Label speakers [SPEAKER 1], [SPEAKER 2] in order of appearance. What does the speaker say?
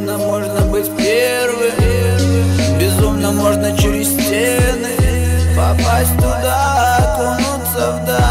[SPEAKER 1] Безумно можно быть первым. Безумно можно через стены Попасть туда, окунуться вдаль